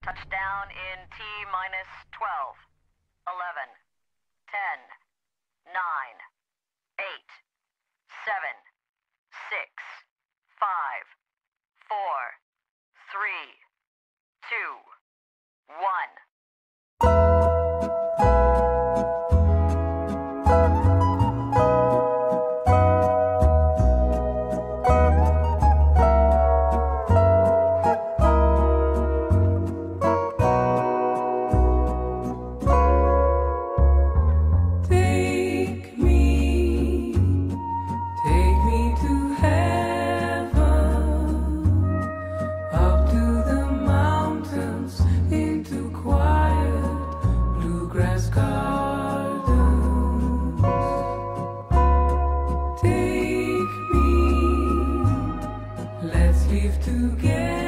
Touchdown in T minus 12, 11, 10, 9, 8, 7, 6, 5, 4, 3, 2, 1. again.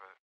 for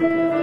哎.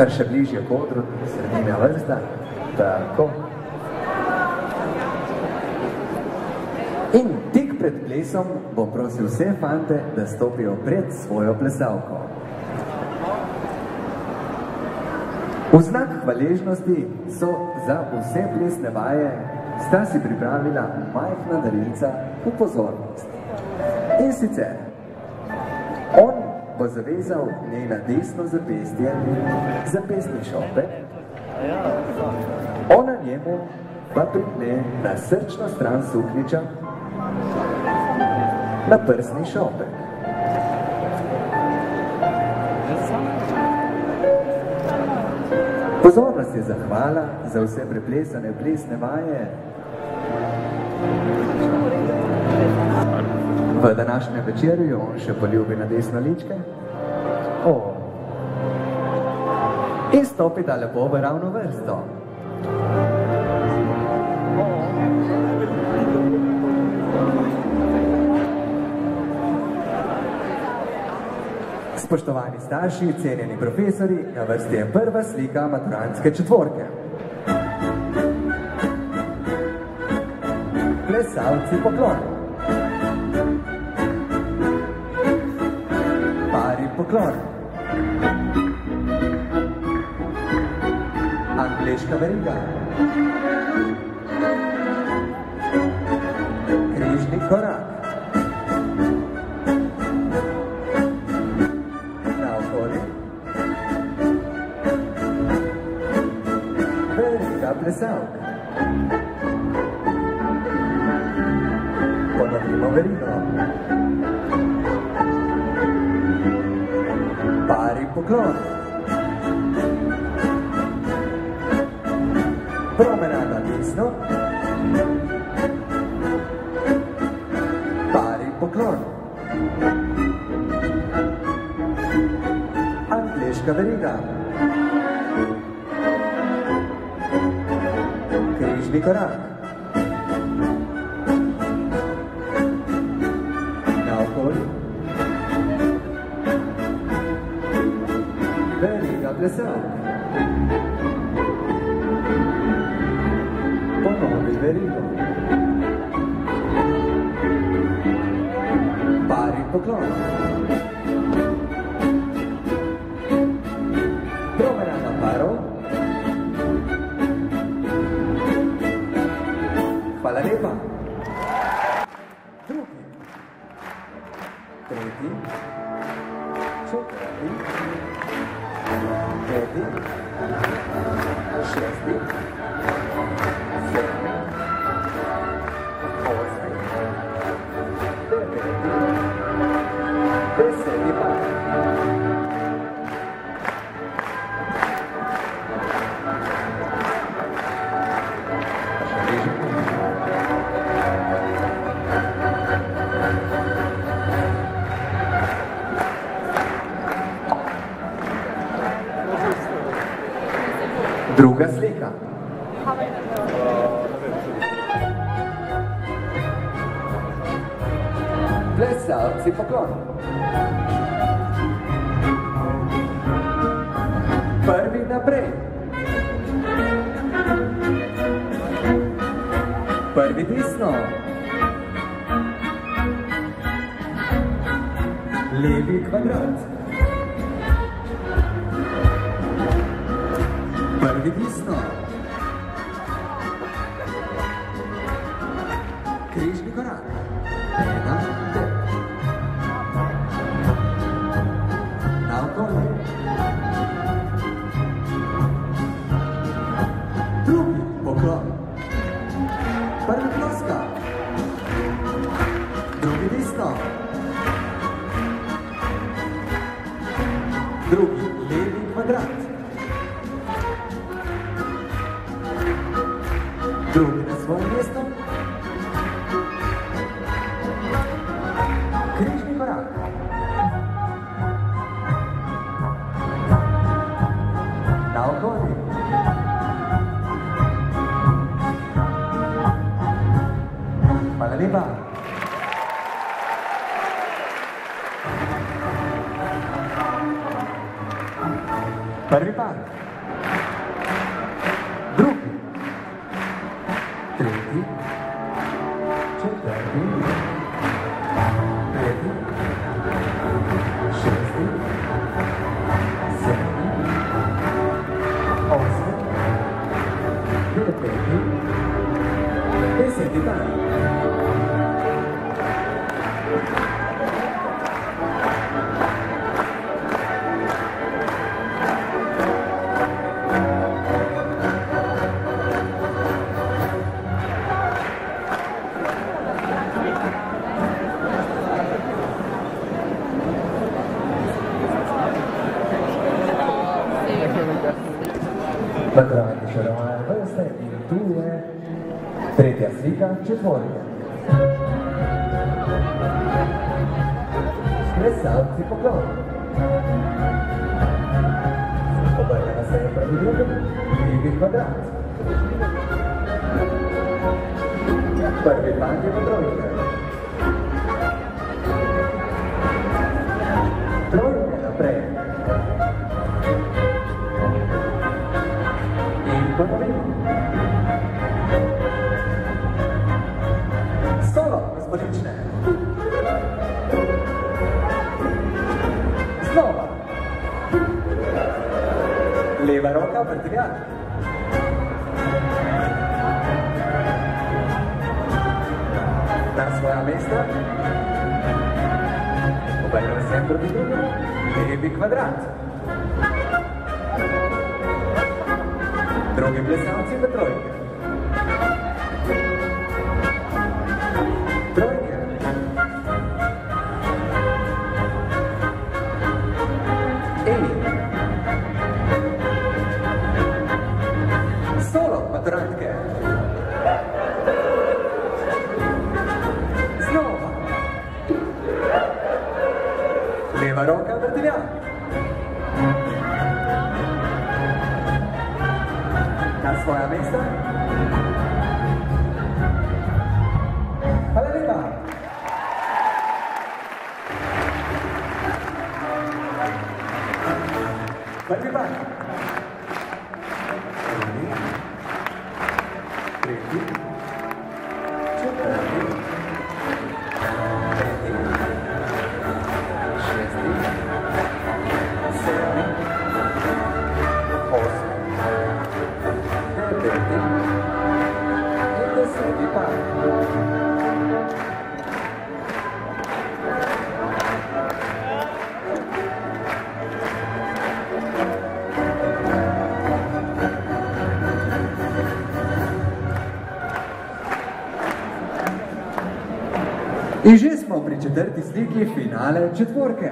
Kar še bližje k odru, srednja vrsta. Tako. In tik pred plesom bom prosil vse fante, da stopijo pred svojo plesalko. V znak hvaležnosti so za vse plesne vaje sta si pripravila majhna darilca v pozornost. In sicer, on bo zavezal njena desno zapestje za pesni šopek, ona njemu pa pripne na srčno stran sukniča na prsni šopek. Pozornost je zahvala za vse preplesane plesne vaje. V današnjem večerju on še poljubi na desno ličke. O. In stopi da lepo v ravno vrsto. Spoštovani starši, cenjeni profesori, na vrsti je prva slika maturantske četvorke. Plesalci poklon. Pari poklon. Angliška Impressionante. Bom nome, Verino. Pare pro clone. Druga slika. Plesalci poklon. Prvi naprej. Prvi desno. Levi kvadrat. Prvi Kita. Tretja slika četvorke. Plesalci poklon. Obrnjena se je prvi drugem, levi kvadrat. Prvi plan je v trojke. Trojke naprej. In Roka vrtiljak. Na svoja mesta. Obrnemo se proti drugemu. Levi kvadrat. Drugi plesalci v. Trojke. Na svoja mesta. Hvala lepa. Sliki finale četvorke.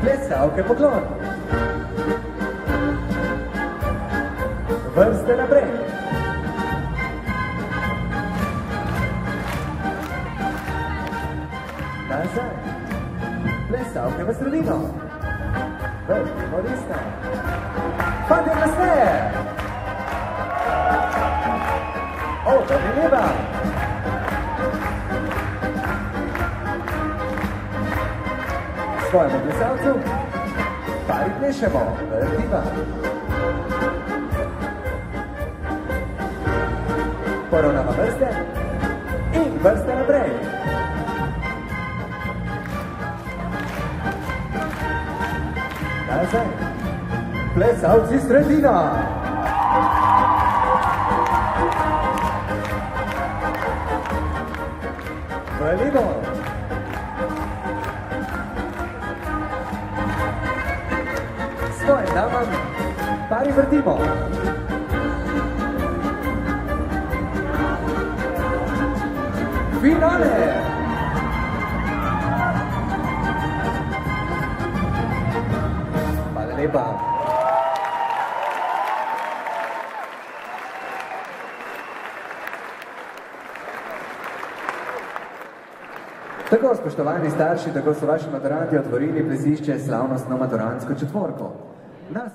Plesalke poklon. Vrste naprej. Nazaj. Plesalke v sredino. Vrtimo desno. Fantje glasneje. O, to ni leva. Svojemu plesalcu. Pari plešemo. Vrtima. Poravnava vrste. In vrste naprej. Nazaj. Plesalci sredina. V levo. Svoje damam, pari vrtimo. Finale! Hvala lepa. Tako, spoštovani starši, tako so vaši maturanti otvorili plezišče slavnostno maturantsko četvorko. Na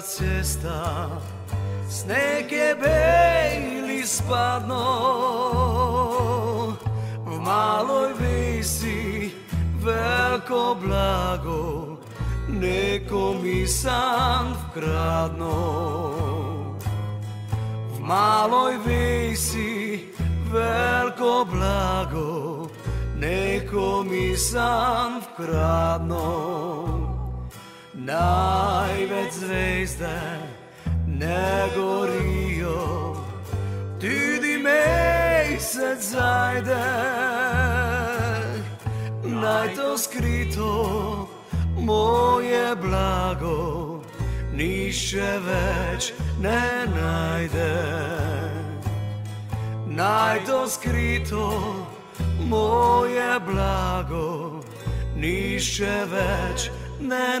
cesta, sneg je beli spadno, v maloj vesi veliko blago, neko mi sam vkradno. V maloj vesi veliko blago, neko mi sam vkradno. Največ zvezde ne gorijo, tudi mesec zajde. Naj to skrito moje blago, nišče več ne najde. Naj to skrito moje blago, nišče več ne najde. Ne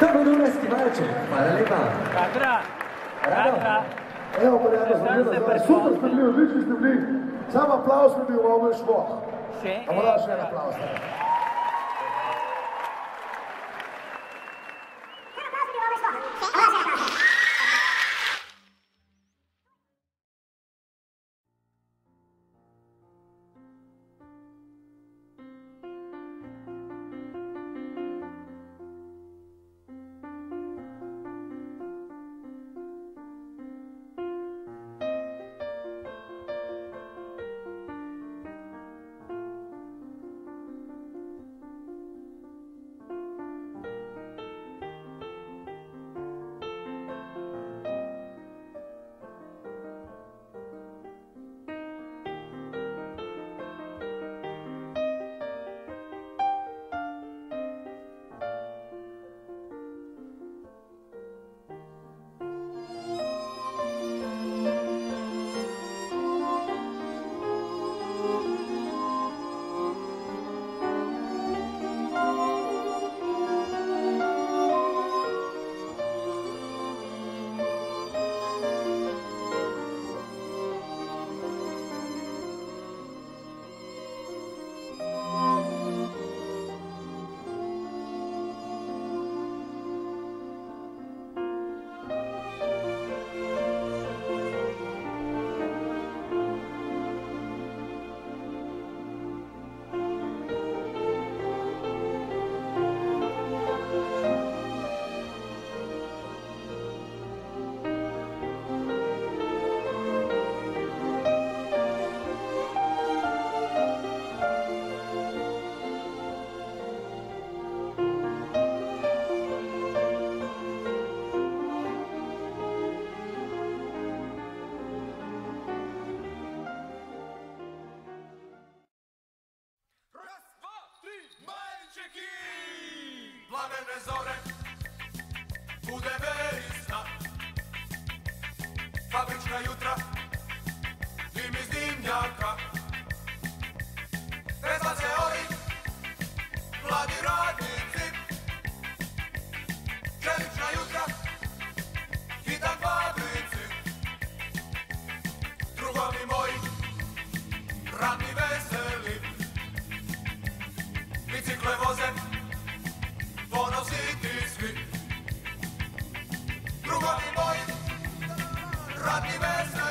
To bo dunajski malček. Hvala lepa. Katra, Rado. Katra, Evo, Zdaj ste pri super ste bili, odlični ste bili. Sam aplaus bi bil, ovo je šlo. še A moraš še en aplaus. Plamene Happy birthday.